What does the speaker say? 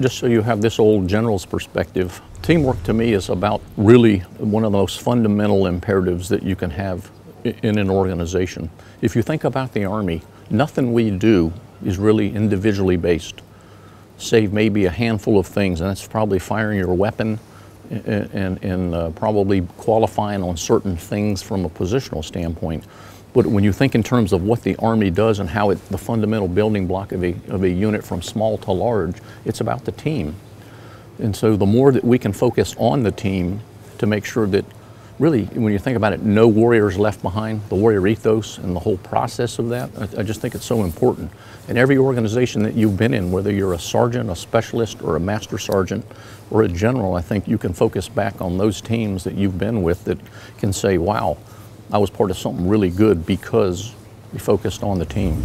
just so you have this old general's perspective, teamwork to me is about really one of the most fundamental imperatives that you can have in an organization. If you think about the Army, nothing we do is really individually based, save maybe a handful of things, and that's probably firing your weapon and, and, and uh, probably qualifying on certain things from a positional standpoint. But when you think in terms of what the Army does and how it, the fundamental building block of a, of a unit from small to large, it's about the team. And so the more that we can focus on the team to make sure that really, when you think about it, no warriors left behind, the warrior ethos and the whole process of that, I, I just think it's so important. And every organization that you've been in, whether you're a sergeant, a specialist, or a master sergeant, or a general, I think you can focus back on those teams that you've been with that can say, wow, I was part of something really good because we focused on the team.